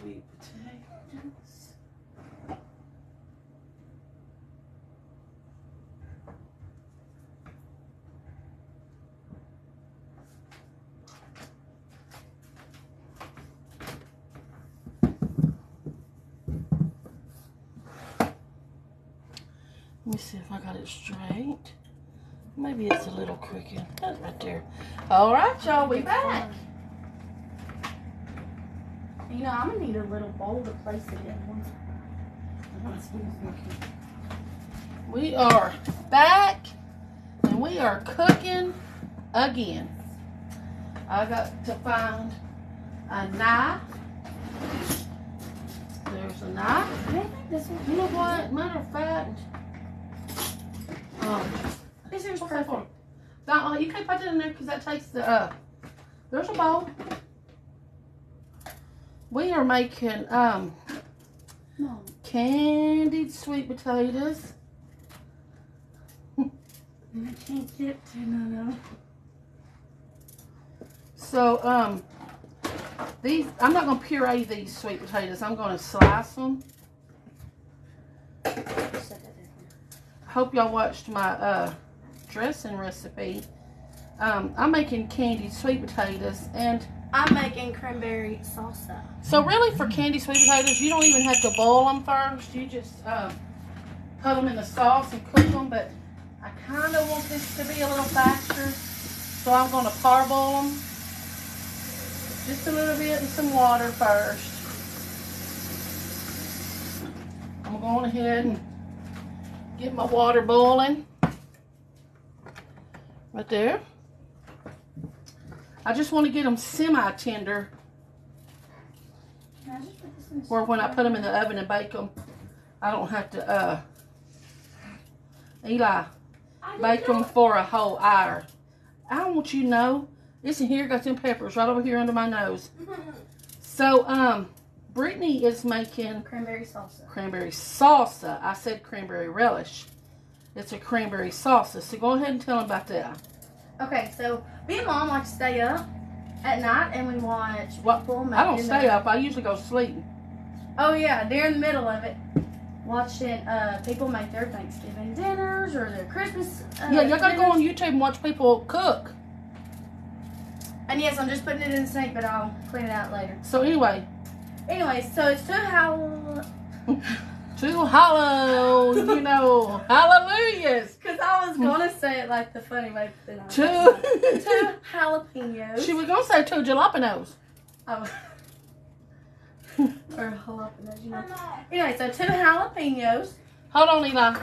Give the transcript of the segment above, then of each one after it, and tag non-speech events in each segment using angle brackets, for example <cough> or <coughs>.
sweet potatoes. Let me see if I got it straight. Maybe it's a little crooked. That's right there. All right, y'all, we back. You know, I'm gonna need a little bowl to place it in. We are back and we are cooking again. I got to find a knife. There's a knife. I think this one. You know what? Matter of fact, um, This is what's that for? perfect. Don't, uh, you can't put it in there because that takes the. Uh, there's a bowl. We are making um No. candied sweet potatoes. I can't get to no no. So, um, these, I'm not going to puree these sweet potatoes. I'm going to slice them. I hope y'all watched my, uh, dressing recipe. Um, I'm making candied sweet potatoes. And I'm making cranberry salsa. so really for candy sweet potatoes, you don't even have to boil them first. You just, um, put them in the sauce and cook them. But I kind of want this to be a little faster. So I'm going to parboil them. Just a little bit in some water first. I'm going ahead and get my water boiling. Right there. I just want to get them semi-tender Can I just put this in the where when I put them in the oven and bake them, I don't have to, uh, Eli, bake them for a whole hour. I don't want you to know. Listen here, got some peppers right over here under my nose. <laughs> So, um, Brittany is making cranberry salsa. cranberry salsa. I said cranberry relish. It's a cranberry salsa. So go ahead and tell them about that. Okay, so me and mom like to stay up at night and we watch What? people I don't stay up. I usually go to sleep. Oh yeah, they're in the middle of it, watching uh people make their Thanksgiving dinners or their Christmas. Uh, Yeah, y'all gotta go on YouTube and watch people cook. And yes, I'm just putting it in the sink, but I'll clean it out later. So anyway, Anyway, so it's two how to hollow, <laughs> you know, <laughs> hallelujahs. I was gonna say it like the funny way, but then I Two. two <laughs> jalapenos. she was gonna say two jalapenos. Oh. or jalapenos, you know. Anyway, so two jalapenos. Hold on, Eli.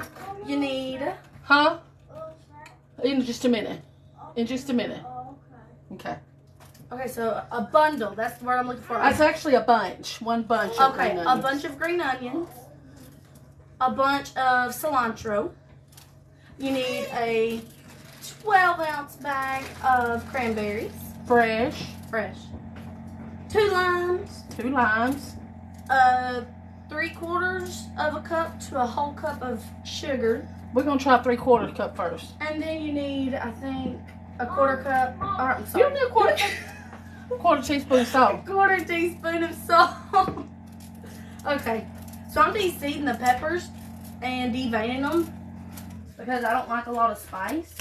You need Huh? In just a minute. In just a minute. Okay. okay, so a bundle. That's the word I'm looking for. That's actually a bunch. One bunch. Okay, a bunch of green onions, a bunch of cilantro. You need a 12 ounce bag of cranberries, fresh. fresh. Two limes, Two limes. uh, three quarters of a cup to a whole cup of sugar, We're gonna try three quarter cup first. and then you need, I think, a quarter cup. Or, I'm You sorry, don't need a quarter <laughs> quarter teaspoon of salt. quarter teaspoon of salt. <laughs> okay, so I'm de-seeding the peppers and deveining them because I don't like a lot of spice.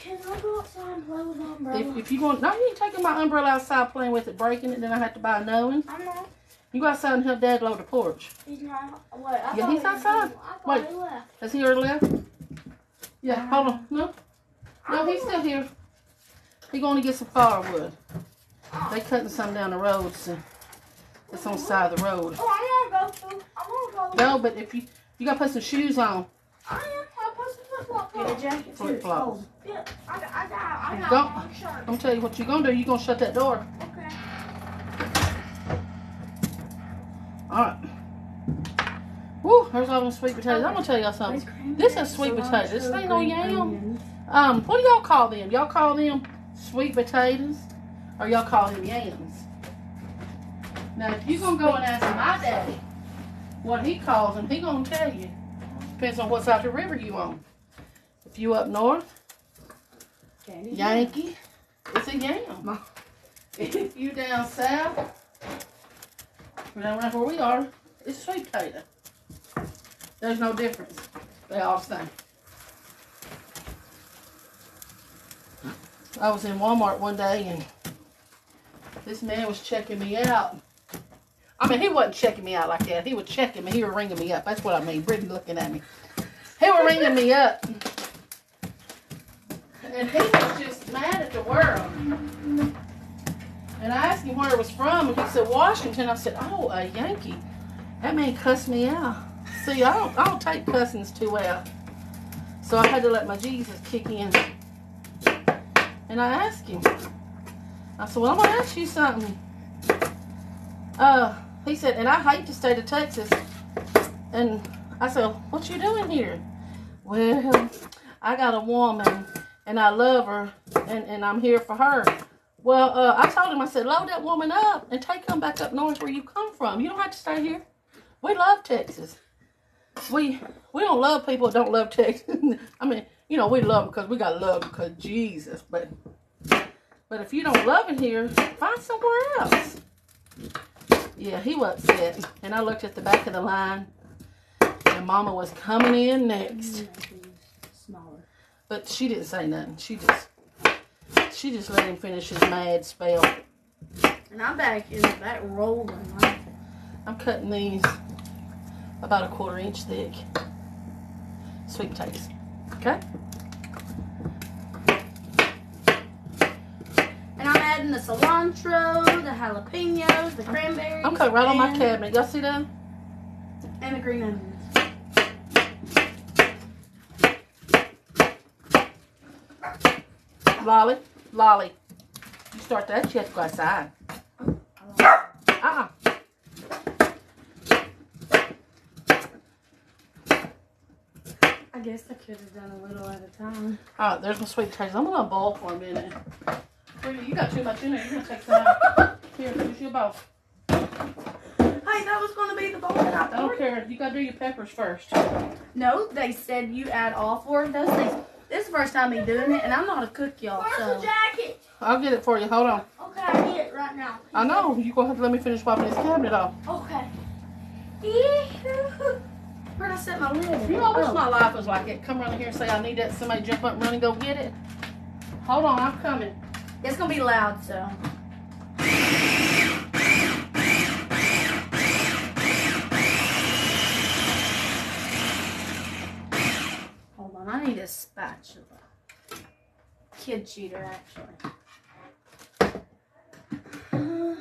Can I go outside and play with my umbrella? If, if you want, no, you ain't taking my umbrella outside playing with it, breaking it, then I have to buy another one. I'm not. You go outside and help Dad load the porch. He's not. Wait, I Yeah, thought he's outside. thought Wait. he left. Has he already left? Yeah, uh-huh. hold on. No, no, he's still here. He going to get some firewood. They cutting some down the road, so it's on the side of the road. Oh, I want to go to. I want to go. No, but if you you gotta put some shoes on. I Get a jacket too. It's Flip-flops. Yeah, I, I got, I got Don't, shirt. I'm gonna tell you what you're gonna do. You're gonna shut that door. Okay. All right. Woo, there's all them sweet potatoes. I'm gonna tell y'all something. This is sweet potato. This ain't no yam. Um, what do y'all call them? Y'all call them sweet potatoes, or y'all call them yams? Now, if you're gonna go and ask my daddy what he calls them, he gonna tell you. Depends on what side of the river you on. You up north, Yankee, it's a yam. If you down south, Down right where we are, it's sweet potato. There's no difference. They all the same. I was in Walmart one day and this man was checking me out. I mean, he wasn't checking me out like that. He was checking me. He was ringing me up. That's what I mean. Brittany looking at me. He was ringing me up. And he was just mad at the world. And I asked him where it was from, and he said Washington. I said, "Oh, a Yankee." That man cussed me out. See, I don't, I don't take cussings too well, so I had to let my Jesus kick in. And I asked him. I said, "Well, I'm gonna ask you something." Uh, he said, "And I hate the state of Texas." And I said, "What you doing here?" Well, I got a woman, and I love her, and, and I'm here for her. Well, uh, I told him, I said, load that woman up and take them back up north where you come from. You don't have to stay here. We love Texas. We we don't love people don't love Texas. <laughs> I mean, you know, we love because we got love because Jesus. But but if you don't love it here, find somewhere else. Yeah, he was upset. And I looked at the back of the line, and Mama was coming in next. Smaller. But she didn't say nothing. She just she just let him finish his mad spell. And I'm back in the back rolling. I'm cutting these about a quarter inch thick. Sweet potatoes. Okay? and I'm adding the cilantro, the jalapenos, the cranberries. I'm cutting right on my cabinet. Y'all see that? And the green onions. Lolly, Lolly. You start that, you have to go outside. Uh-uh. I guess I could have done a little at a time. All right, there's my sweet potatoes. I'm gonna bowl for a minute. Brittany, You got too much in there. You're gonna take some out. <laughs> Here, here's your bowl. Hey, that was going to be the bowl that I I don't care. You gotta do your peppers first. No, they said you add all four of those things. This is the first time me doing it, and I'm not a cook, y'all. So. jacket? I'll get it for you. Hold on. Okay, I need it right now. I know. You're gonna have to let me finish wiping this cabinet off. Okay. Where'd I set my lid? You know, I wish Oh. my life was like it. Come around here and say I need that. Somebody jump up and run and go get it. Hold on, I'm coming. It's gonna be loud, so. Hold on, I need spatula. Kid cheater, actually. Uh-huh.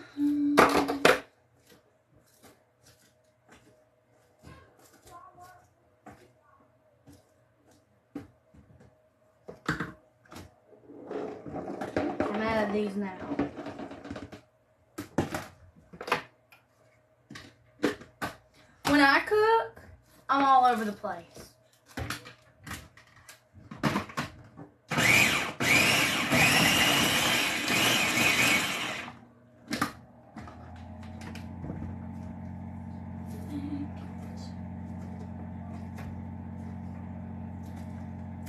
I'm out of these now. When I cook, I'm all over the place.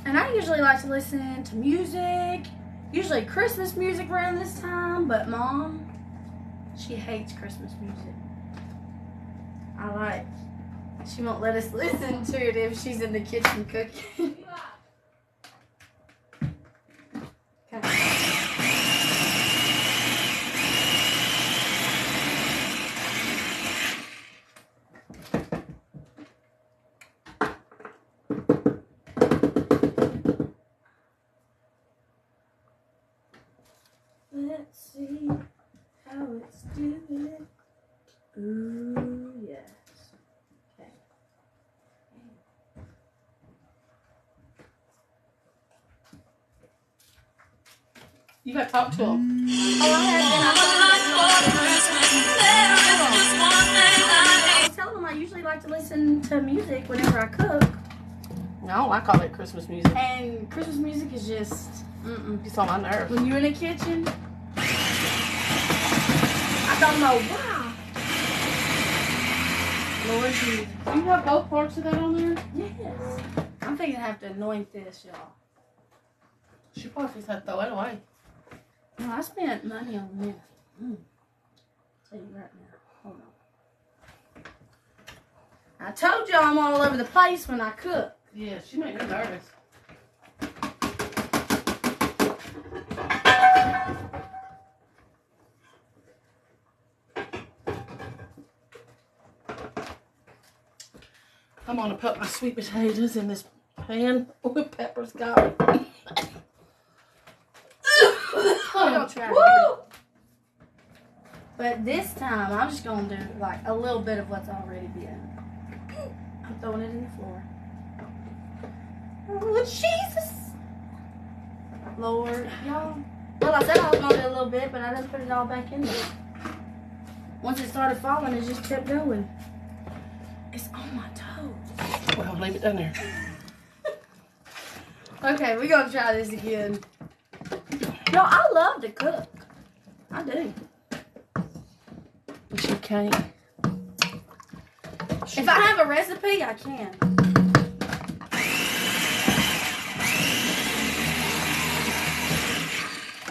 And I usually like listen to music, usually Christmas music around this time, but mom, she hates Christmas music. I like, she won't let us <laughs> listen to it if she's in the kitchen cooking. <laughs> Okay. Let's see how it's doing. Ooh, yes. Okay. You gotta talk to him. Oh, I had been. Mm. I was telling them I usually like to listen to music whenever I cook, No, I don't like all that Christmas music. and Christmas music is just. Mm-mm. It's on my nerves. When you're in the kitchen, I don't know why. Lord Jesus. Do you have both parts of that on there? Yes. I'm thinking I have to anoint this, y'all. She probably just had to throw it away. No, I spent money on this. Mm. tell you right now. Hold on. I told y'all I'm all over the place when I cook. Yeah, she made me nervous. I'm gonna put my sweet potatoes in this pan with peppers got. I'll try to But this time, I'm just gonna do like a little bit of what's already been. I'm throwing it in the floor. Oh, Jesus! Lord, y'all. Well, I said I was gonna do a little bit, but I didn't put it all back in there. Once it started falling, it just kept going. It's on my toes. Well, leave it down there. <laughs> Okay, we're gonna try this again. No, I love to cook. I do. But she can't. If I have a recipe, I can.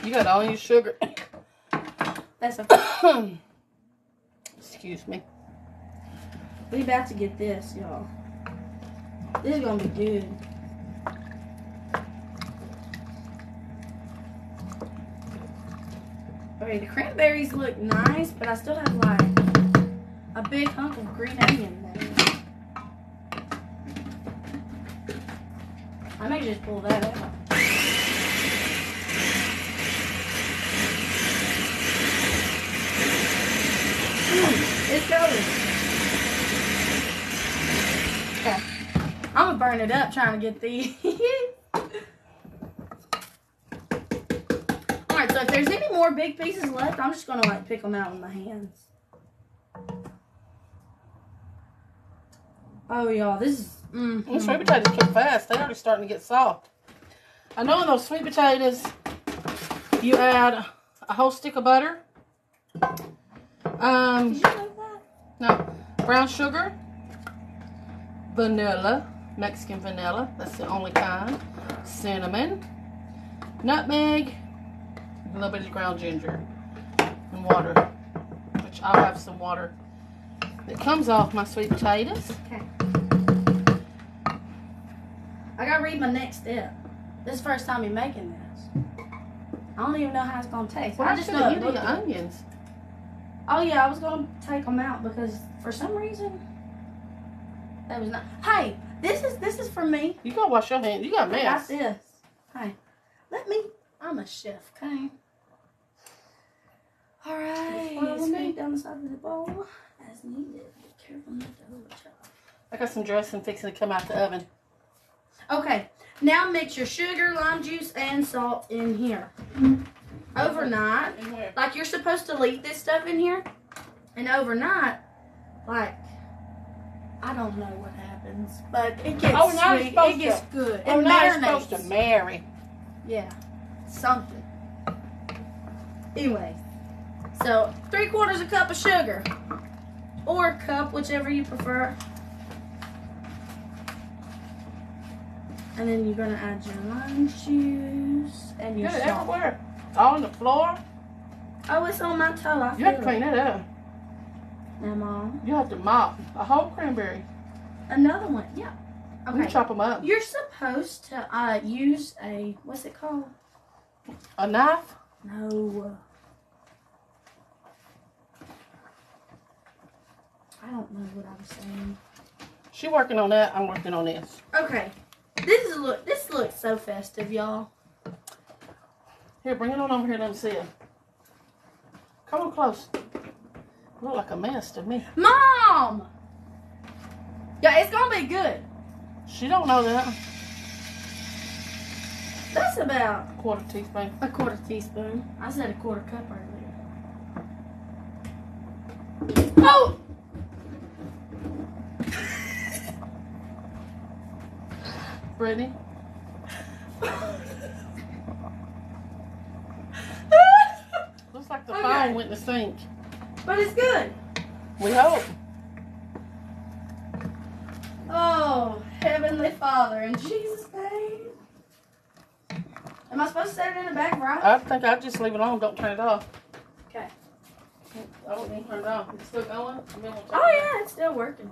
you got all your sugar. <coughs> That's okay. <coughs> Excuse me. We about to get this, y'all. This is gonna be good. Okay, the cranberries look nice, but I still have like a big hunk of green onion there. I may just pull that out. Mm, it's going. Okay. I'm gonna burn it up trying to get these. <laughs> Alright, so if there's any more big pieces left, I'm just gonna like pick them out with my hands. Oh, y'all, this is. Mm, Those sweet potatoes cook fast. They're already starting to get soft. I know in those sweet potatoes, you add a whole stick of butter. Um, Did you know that? no, brown sugar, vanilla, Mexican vanilla. That's the only kind. Cinnamon, nutmeg, a little bit of ground ginger, and water. Which I'll have some water that comes off my sweet potatoes. Okay. I gotta read my next step. This is the first time you're making this. I don't even know how it's gonna taste. Well, I just know you it the onions. Oh yeah, I was gonna take them out because for some reason that was not. Hey, this is this is for me. You gotta wash your hands. You got a I got this. Hey, let me. I'm a chef. Okay. All right. follow me. Scrape down the side of the bowl as needed. Be careful not to overcharge. I got some dressing fixing to come out the oven. Okay, now mix your sugar, lime juice, and salt in here. Mm-hmm. Overnight, like you're supposed to leave this stuff in here, and overnight, like I don't know what happens, but it gets Oh, sweet. supposed It gets to- good. It marinates. supposed to marry. Yeah, something. Anyway, so three quarters a cup of sugar, or a cup, whichever you prefer. And then you're gonna add your lime juice and your Good salt. everywhere. On the floor. Oh, it's on my toe. I You have to clean it. that up. Now, mom, You have to mop a whole cranberry. another one. Yeah. You Okay. chop them up. You're supposed to uh, use a what's it called? A knife. No. I don't know what I was saying. She working on that. I'm working on this. Okay. This is look. This looks so festive, y'all. Here, bring it on over here. Let me see it. Come on close. Look like a mess to me. Mom. Yeah, it's gonna be good. She don't know that. That's about a Quarter teaspoon. a quarter teaspoon. I said a quarter cup earlier. Oh. Brittany. Looks like the Okay. phone went in the sink. but it's good. We hope. Oh, Heavenly Father, in Jesus'. Am I supposed to set it in the back right? I think I'd just leave it on. Don't turn it off. Okay. I don't want turn it off. It's still going. I mean, we'll take Oh yeah, it's still working.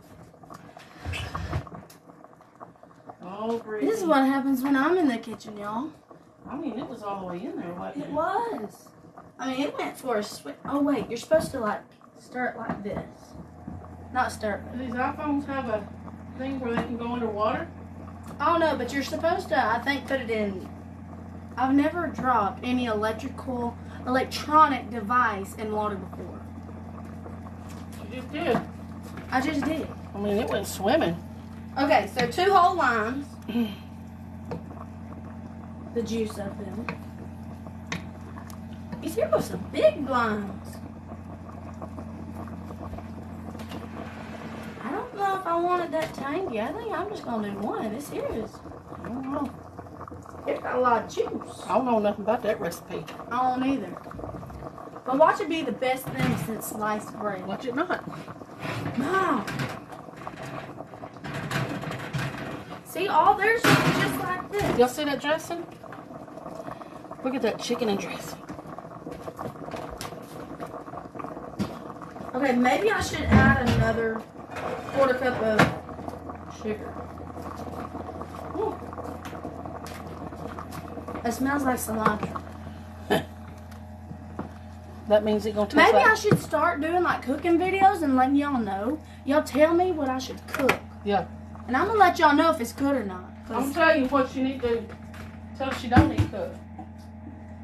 Oh. This is what happens when I'm in the kitchen, y'all. I mean, it was all the way in there, wasn't It it? was. I mean, it went for a switch. Oh wait, you're supposed to like stir it like this, not stir it. Do these iPhones have a thing where they can go underwater? I don't know, but you're supposed to, I think, put it in. I've never dropped any electrical, electronic device in water before. You just did. I just did. I mean, it went swimming. Okay, so two whole limes. <clears throat> the juice of them. These here were some big limes. I don't know if I wanted that tangy. I think I'm just gonna do one. This here is I don't know. It's got a lot of juice. I don't know nothing about that recipe. I don't either. But watch it be the best thing since sliced bread. Watch it not. Wow. See, all theirs is just like this. Y'all see that dressing? Look at that chicken and dressing. Okay, maybe I should add another quarter cup of sugar. It smells like cilantro. <laughs> That means it's gonna taste Maybe like. I should start doing like cooking videos and letting y'all know. Y'all tell me what I should cook. Yeah. And I'm gonna let y'all know if it's good or not. I'm 'Cause- tell you what you need to tell she don't need to cook.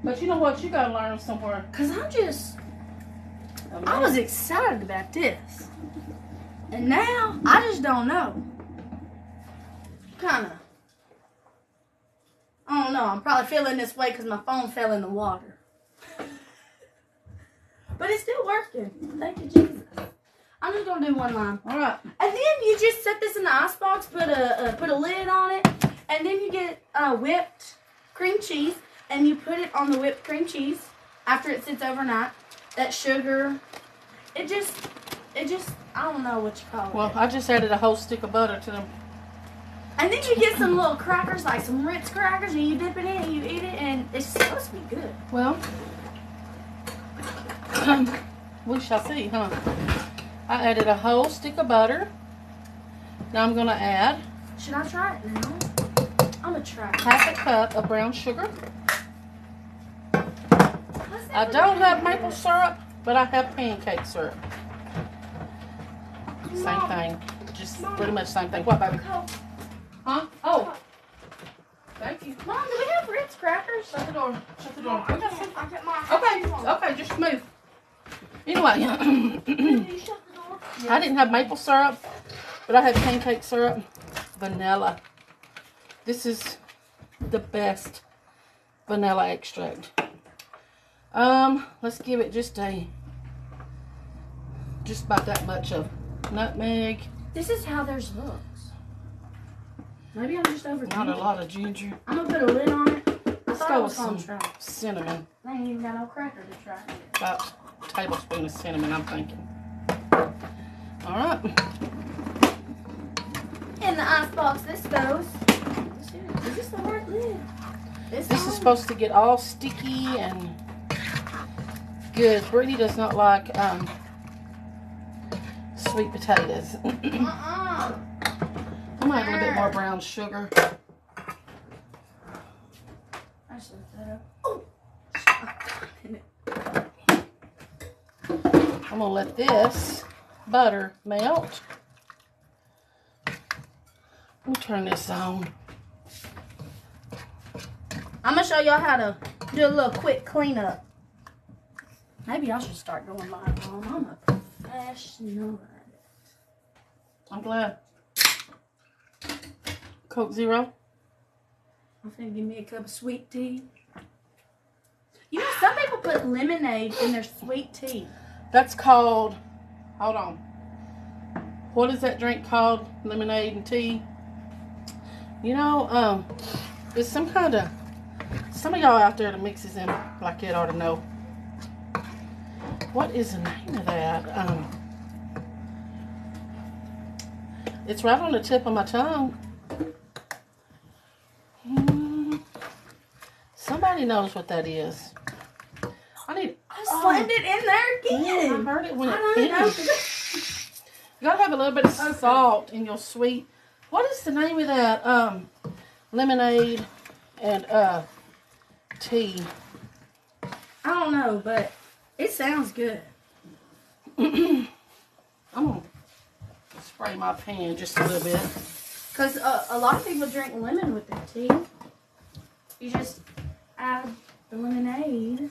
But you know what? You gotta learn somewhere. Cause I'm just, I was excited about this, and now I just don't know. Kind of. I don't know. I'm probably feeling this way because my phone fell in the water. but it's still working. Thank you, Jesus. I'm just gonna do one line, All right. and then you just set this in the ice box, put a uh, put a lid on it, and then you get uh, whipped cream cheese, and you put it on the whipped cream cheese after it sits overnight. That sugar, it just, it just, I don't know what you call it. Well, I just added a whole stick of butter to them. And then you get some little crackers, like some Ritz crackers, and you dip it in and you eat it, and it's supposed to be good. Well, um, we shall see, huh? I added a whole stick of butter. Now I'm gonna add Should I try it now? I'm gonna try. it. half a cup of brown sugar. I don't have maple it. syrup, but I have pancake syrup. Same thing. Just Mom. pretty much same thing. What, baby? Coke. Huh? Oh. Thank you. Mom, do we have Ritz crackers? Shut the door. Shut the door. I got some. I got mine. Okay. Okay. Just move. Anyway, shut the door. I didn't have maple syrup, but I had pancake syrup, vanilla. This is the best vanilla extract. Um, let's give it just a, just about that much of nutmeg. This is how theirs looks. Maybe I'm just over. Not a lot of ginger. I'm gonna put a lid on it. I Let's thought go with was some try. cinnamon. I ain't even got no cracker to try yet. About a tablespoon of cinnamon, I'm thinking. All right. In the ice box, this goes. Is this the right lid? This, This is supposed to get all sticky and good. Brittany does not like um, sweet potatoes. <clears throat> I'm gonna add a little bit more brown sugar. I should have that up. Oh. I'm gonna let this butter melt. Let me turn this on. I'm gonna show y'all how to do a little quick cleanup. Maybe I should start doing mine home. Um, I'm a professional. I'm glad. Coke Zero. I'm finna give me a cup of sweet tea. You know, some people put lemonade in their sweet tea. That's called. Hold on. What is that drink called? Lemonade and tea. You know, um, it's some kind of. Some of y'all out there that mixes them like it ought to know. What is the name of that? Um, it's right on the tip of my tongue. Hmm. Somebody knows what that is. I need. I slammed it in there Yeah, I heard it when I it finished. <laughs> You gotta have a little bit of Okay. salt in your sweet What is the name of that? Um, lemonade and uh tea. I don't know, but it sounds good. <clears throat> I'm gonna spray my pan just a little bit. Because uh, a lot of people drink lemon with their tea. You just add the lemonade.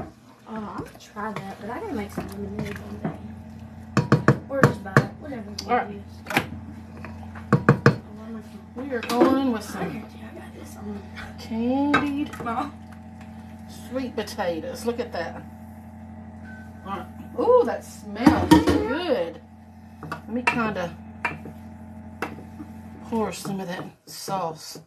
Oh, I'm gonna try that, but I gotta make some lemonade one day. Or just buy it, whatever you Alright. use. We are going with some I got this on. candied Mom. sweet potatoes. Look at that. Alright. Ooh, that smells good. Let me kind of pour some of that sauce.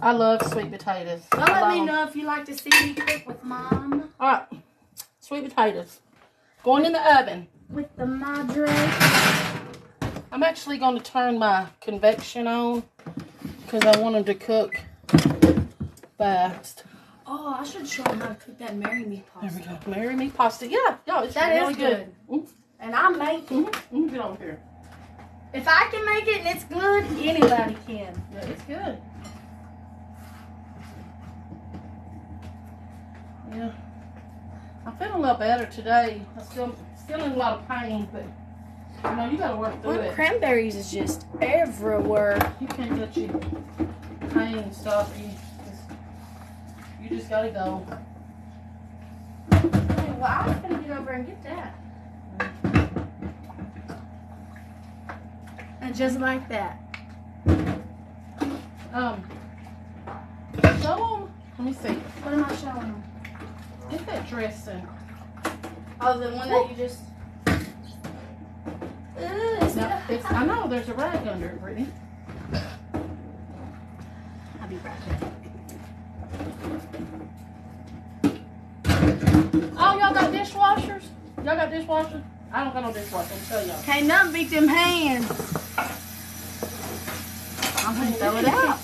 I love sweet potatoes. Well, let love me know if you like to see me cook with mom. All right, sweet potatoes going in the oven. With the madre. I'm actually going to turn my convection on because I want them to cook fast. Oh, I should show them how to cook that marry me There we pasta. go. Marry me pasta. Yeah, yeah, it's That is really good. good. Mm-hmm. Mm-hmm. And I make it. Mm-hmm. mm-hmm. Get over here. If I can make it and it's good, anybody can. Yeah, it's good. Yeah, I'm feeling a little better today. I'm still still in a lot of pain, but you know you got to work through Well, it. cranberries is just everywhere. You can't let your pain stop you. You just gotta go. Okay, well, I was gonna get over and get that. And just like that. Um, show 'em- Let me see. What am I showing them? Get that dressing. Oh, the one that you just. Ugh, it's I know there's a rag under it, Brittany. I'll be right back. Oh, y'all got dishwashers? Y'all got dishwashers? I don't got no dishwasher. I'm telling y'all. Can't nothing beat them hands. I'm gonna throw it out.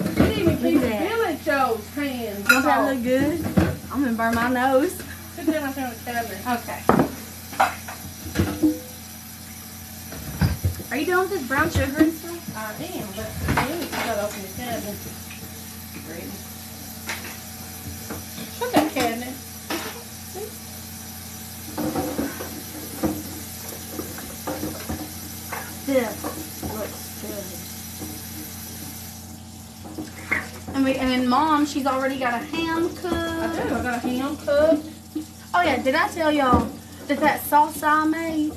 You didn't even keep the village shows hands. Don't that look good? I'm gonna burn my nose. Sit down right there on the cabinet. Okay. Are you done with this brown sugar and stuff? I am, but you gotta open the cabinet. Brittany. Shut that cabinet. This looks good. And mom, she's already got a ham I cooked. do. I got a ham cooked. Oh yeah, did I tell y'all that that sauce I made?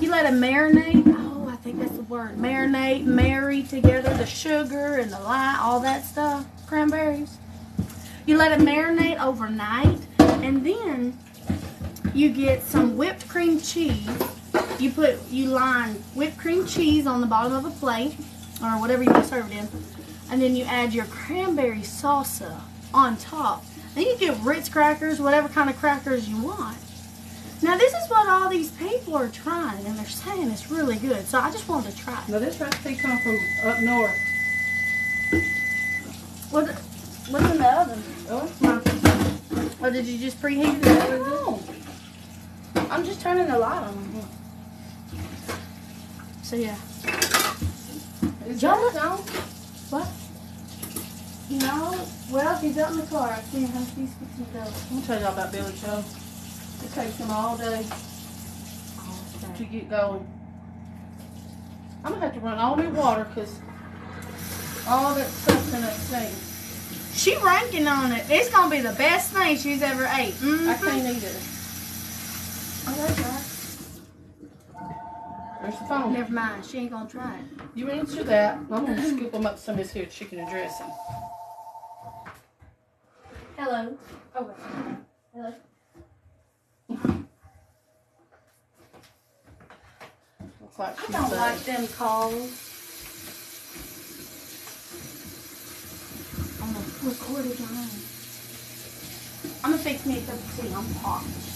You let it marinate. Oh, I think that's the word. Marinate, marry together the sugar and the lime, all that stuff, cranberries. You let it marinate overnight, and then you get some whipped cream cheese. You put you line whipped cream cheese on the bottom of a plate or whatever you want to serve it in, and then you add your cranberry salsa on top. Then you get Ritz crackers, whatever kind of crackers you want. Now this is what all these people are trying, and they're saying it's really good. So I just wanted to try. it. Now this recipe come from up north. What? What's in the oven? Oh, it's my. Or did you just preheat it? Oh, I'm just turning the light on. So yeah. is Y'all that on? What? No. Well, he's out in the car. I see how he's fixing to go. Me tell y'all about Billy Joe. It takes him all day to get going. I'm gonna have to run all new water because all that stuff's in that sink. She ranking on it. It's gonna be the best thing she's ever ate. Mm-hmm. I can't eat it. There's the phone. Never mind. She ain't gonna try it. You answer that. I'm gonna scoop them up some of this here chicken and dressing. Hello. Oh, wait. Hello. Looks like I she's don't uh, like them calls. I'm gonna record it on. I'm gonna fix me a cup of tea. I'm hot.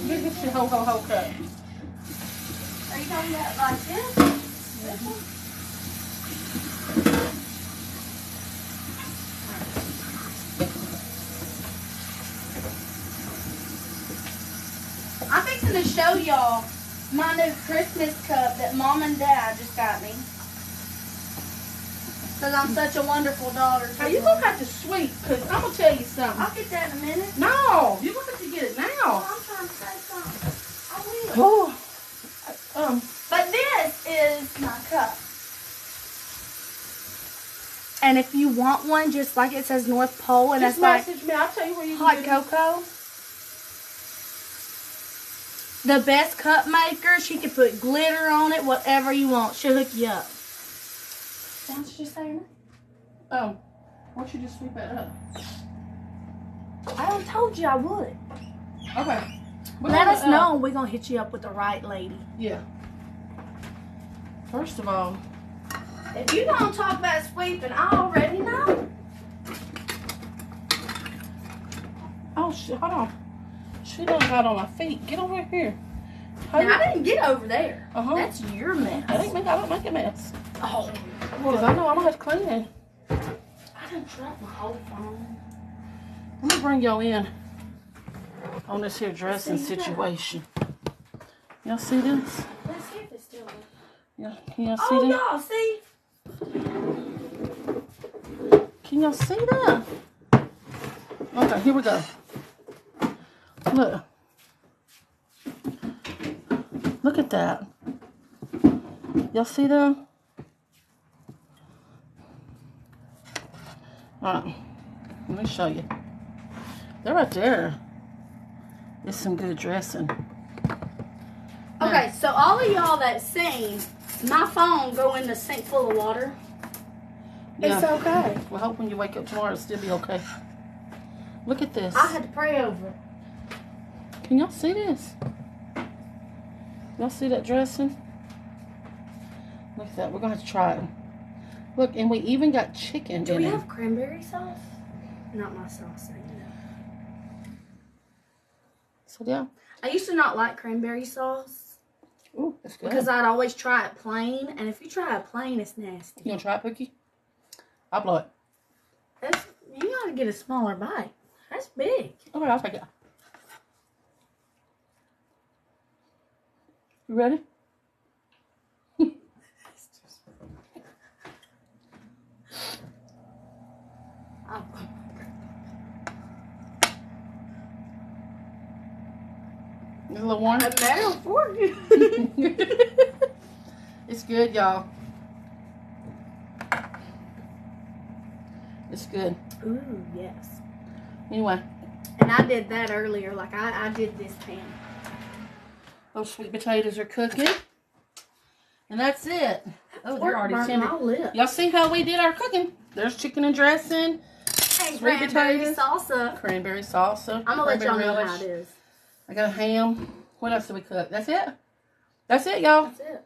<laughs> Look at your whole, whole, whole cup. Are you talking about like this? Mm -hmm. I'm fixing to show y'all my new Christmas cup that mom and dad just got me. Because I'm such a wonderful daughter. Now, you look going to have to because I'm going to tell you something. I'll get that in a minute. No, you're going to have to get it now. Oh, well, trying to say something. I will. Oh, um, But this is my cup. And if you want one, just like it says North Pole, and just it's like me. I'll tell you where you hot cocoa. The best cup maker. She can put glitter on it, whatever you want. She'll hook you up. Why don't you just say? Um, why don't you just sweep that up? I don't told you I would. Okay. Let us uh, know, and we're gonna hit you up with the right lady. Yeah. First of all, If you don't talk about sweeping, I already know. oh shit, hold on. She done got on my feet. Get over here. How Now, I didn't get over there. Uh-huh. That's your mess. That ain't me. I don't make a mess. Oh, Because I know I'm gonna have to clean it. I done dropped my whole phone. Let me bring y'all in on this here dressing situation. Y'all see this? Let's see if it's still. Yeah, can y'all see Oh, that? y'all see? Can y'all see that? Okay, here we go. Look. Look at that. Y'all see that? Alright. Let me show you. They're right there. It's some good dressing. Okay, so all of y'all that seen my phone go in the sink full of water, it's okay. We hope when you wake up tomorrow it'll still be okay. Look at this. I had to pray over it. Can y'all see this? Y'all see that dressing? Look at that. We're gonna have to try it. Look, and we even got chicken Do in we it. have cranberry sauce? Not my sauce, I know. So yeah. I used to not like cranberry sauce Ooh, that's good. because I'd always try it plain, and if you try it plain, it's nasty. you gonna try it, Pookie? I'll blow it. That's, you gotta get a smaller bite. That's big. Okay, I'll take it. You ready? Oh. It a little warm? A it's good, y'all. It's good. Ooh, yes. Anyway, And I did that earlier. Like I, I did this pan. those sweet potatoes are cooking. And that's it. Oh, they're already tender. Y'all see how we did our cooking? There's chicken and dressing, Hey, Sweet cranberry potatoes. salsa. cranberry salsa. I'm gonna let y'all know relish. how it is. I got a ham. What else did we cook? That's it. That's it, y'all. That's it.